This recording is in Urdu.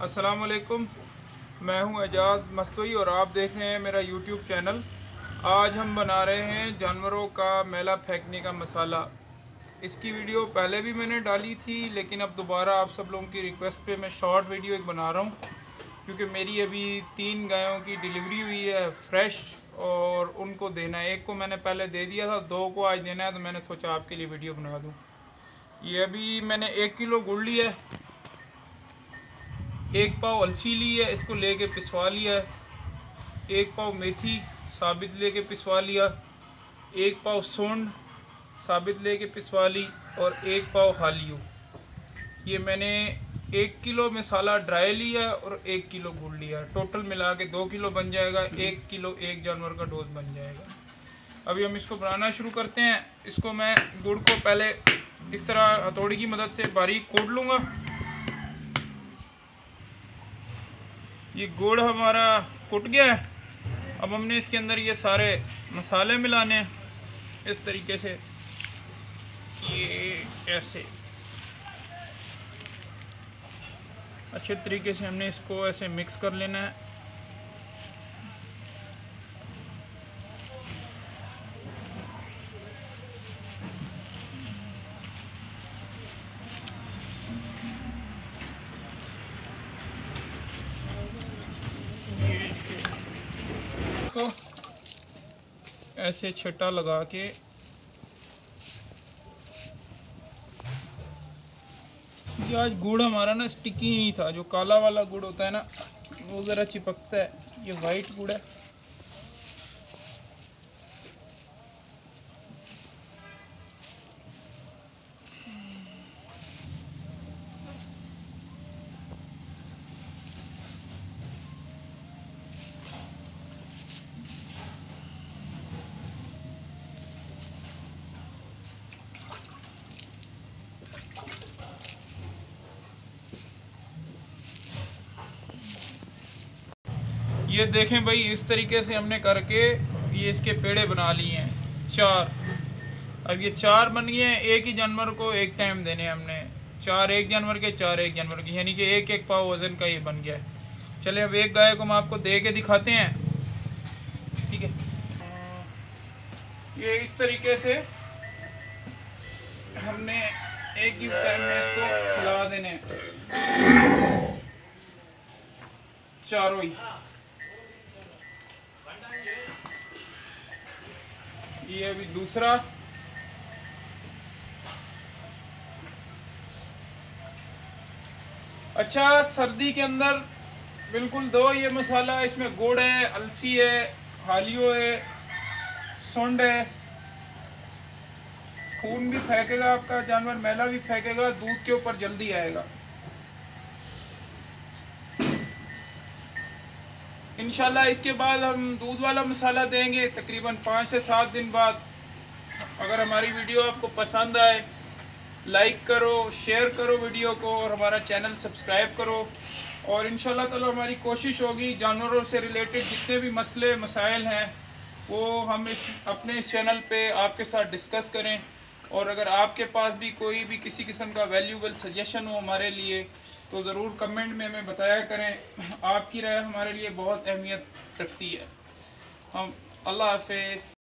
السلام علیکم، میں ہوں اعجاز مستوئی اور آپ دیکھ رہے ہیں میرا یوٹیوب چینل۔ آج ہم بنا رہے ہیں جانوروں کا میلہ پھینکنے کا مسالہ اس کی ویڈیو پہلے بھی میں نے ڈالی تھی، لیکن اب دوبارہ آپ سب لوگوں کی ریکویسٹ پہ میں شارٹ ویڈیو ایک بنا رہا ہوں، کیونکہ میری ابھی تین گایوں کی ڈیلیوری ہوئی ہے فریش اور ان کو دینا ہے۔ ایک کو میں نے پہلے دے دیا تھا، دو کو آج دینا ہے، تو میں نے سوچا آپ کے لیے ویڈیو بنا دوں۔ یہ ابھی میں نے ایک کلو گڑ لی ہے ایک پاؤ السی لی ہے، اس کو لے کے پسوا لیا۔ ہے ایک پاؤ میتھی ثابت لے کے پسوا لیا۔ ایک پاؤ سونڈ ثابت لے کے پسوا لی اور ایک پاؤ خالیو یہ میں نے ایک کلو مسالہ ڈرائی لیا اور ایک کلو گڑ لیا۔ ٹوٹل ملا کے دو کلو بن جائے گا، ایک کلو ایک جانور کا ڈوز بن جائے گا۔ ابھی ہم اس کو بنانا شروع کرتے ہیں۔ اس کو میں گڑ کو پہلے اس طرح ہتھوڑی کی مدد سے باریک کوٹ لوں گا۔ یہ گوڑ ہمارا کٹ گیا ہے۔ اب ہم نے اس کے اندر یہ سارے مسالے ملانے ہیں۔ اس طریقے سے یہ ایسے۔ اچھے طریقے سے ہم نے اس کو ایسے مکس کر لینا ہے۔ کو ایسے چھٹا لگا کے جی آج گڑ ہمارا نا سٹکی نہیں تھا، جو کالا والا گڑ ہوتا ہے نا، وہ ذرا چپکتا ہے، یہ وائٹ گڑ ہے۔ یہ دیکھیں بھائی، اس طریقے سے ہم نے کر کے یہ اس کے پیڑے بنا لیے ہیں۔ چار۔ اب یہ چار بن گئے ہیں، ایک ہی جانور کو ایک ٹائم دینے ہم نے۔ چار ایک جانور کے، چار ایک جانور کے۔ یعنی کہ ایک ایک پاؤ وزن کا یہ بن گیا ہے۔ چلے اب ایک گائے کو ہم آپ کو دے کے دکھاتے ہیں۔ ٹھیک ہے۔ یہ اس طریقے سے ہم نے ایک ہی ٹائم میں اس کو کھلا دینے چاروں ہی۔ یہ ابھی دوسرا۔ اچھا سردی کے اندر بالکل دو یہ مسالہ، اس میں گوڑ ہے، السی ہے، حالیو ہے، سونڈ ہے۔ خون بھی پھینکے گا آپ کا جانور، میلا بھی پھینکے گا، دودھ کے اوپر جلدی آئے گا۔ انشاءاللہ اس کے بعد ہم دودھ والا مسالہ دیں گے، تقریباً پانچ سے سات دن بعد۔ اگر ہماری ویڈیو آپ کو پسند آئے، لائک کرو، شیئر کرو ویڈیو کو اور ہمارا چینل سبسکرائب کرو۔ اور انشاءاللہ تعالی ہماری کوشش ہوگی، جانوروں سے ریلیٹڈ جتنے بھی مسئلے، مسائل ہیں، وہ ہم اس اپنے اس چینل پہ آپ کے ساتھ ڈسکس کریں۔ اور اگر آپ کے پاس بھی کوئی بھی کسی قسم کا ویلیوبل سجیشن ہو ہمارے لیے، تو ضرور کمنٹ میں ہمیں بتایا کریں۔ آپ کی رائے ہمارے لیے بہت اہمیت رکھتی ہے۔ ہم اللہ حافظ۔